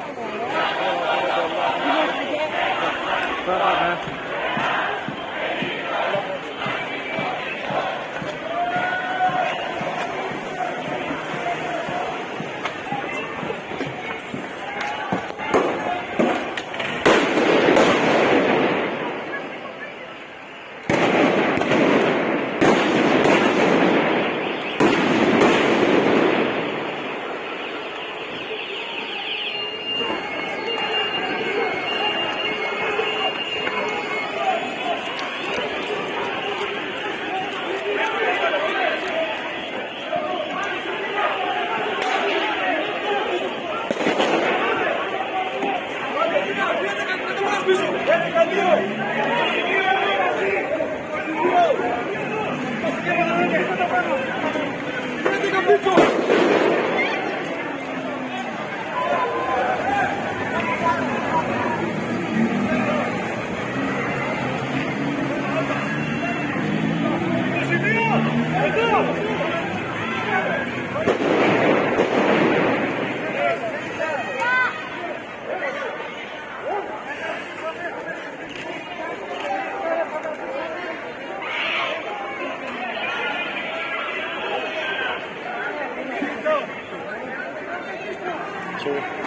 Thank you. Thank you. Bravo!